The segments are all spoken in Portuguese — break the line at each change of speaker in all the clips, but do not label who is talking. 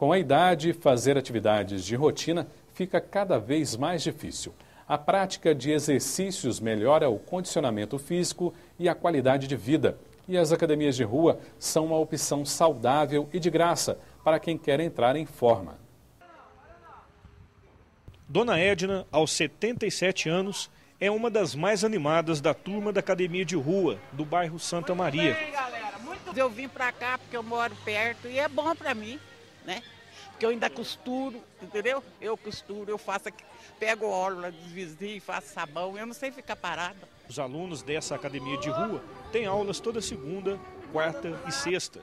Com a idade, fazer atividades de rotina fica cada vez mais difícil. A prática de exercícios melhora o condicionamento físico e a qualidade de vida. E as academias de rua são uma opção saudável e de graça para quem quer entrar em forma.
Dona Edna, aos 77 anos, é uma das mais animadas da turma da academia de rua do bairro Santa Maria.
Eu vim para cá porque eu moro perto e é bom para mim, né? Porque eu ainda costuro, entendeu? Eu costuro, eu faço aqui, pego óleo dos vizinhos, faço sabão, eu não sei ficar parada.
Os alunos dessa academia de rua têm aulas toda segunda, quarta e sexta.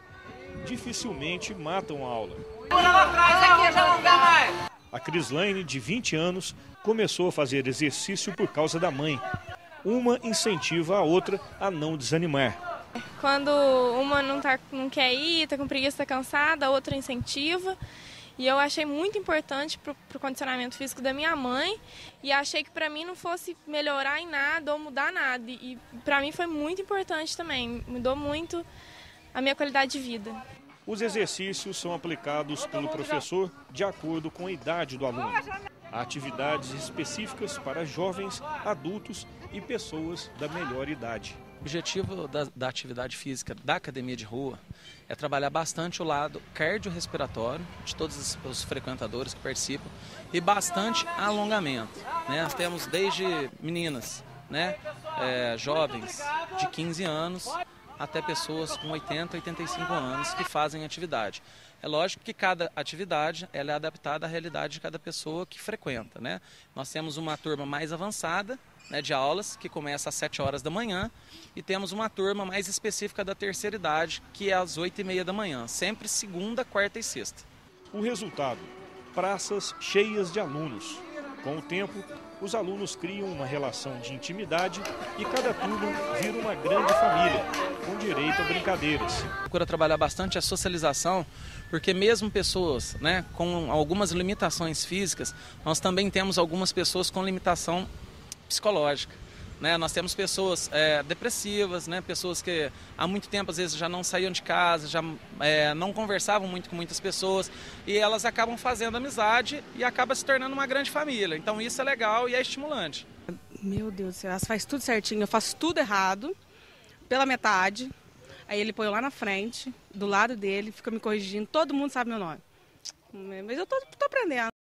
Dificilmente matam a aula. A Crislaine, de 20 anos, começou a fazer exercício por causa da mãe. Uma incentiva a outra a não desanimar.
Quando uma não, tá, não quer ir, está com preguiça, está cansada, a outra incentiva. E eu achei muito importante para o condicionamento físico da minha mãe e achei que para mim não fosse melhorar em nada ou mudar nada. E para mim foi muito importante também, mudou muito a minha qualidade de vida.
Os exercícios são aplicados pelo professor de acordo com a idade do aluno. Há atividades específicas para jovens, adultos e pessoas da melhor idade.
O objetivo da, da, atividade física da academia de rua é trabalhar bastante o lado cardiorrespiratório de todos os, frequentadores que participam e bastante alongamento. Né? Temos desde meninas, né? É, jovens de 15 anos até pessoas com 80, 85 anos que fazem atividade. É lógico que cada atividade ela é adaptada à realidade de cada pessoa que frequenta. Né? Nós temos uma turma mais avançada né, de aulas, que começa às 7 horas da manhã, e temos uma turma mais específica da terceira idade, que é às 8 e meia da manhã, sempre segunda, quarta e sexta.
O resultado: praças cheias de alunos. Com o tempo, os alunos criam uma relação de intimidade e cada turno vira uma grande família, direito a brincadeiras.
Procura trabalhar bastante a socialização, porque mesmo pessoas né, com algumas limitações físicas, nós também temos algumas pessoas com limitação psicológica. Né? Nós temos pessoas é, depressivas, né? pessoas que há muito tempo às vezes já não saíam de casa, já é, não conversavam muito com muitas pessoas e elas acabam fazendo amizade e acaba se tornando uma grande família. Então isso é legal e é estimulante.
Meu Deus do céu, ela faz tudo certinho, eu faço tudo errado, pela metade. Aí ele põe lá na frente, do lado dele, fica me corrigindo, todo mundo sabe meu nome. Mas eu tô, tô aprendendo.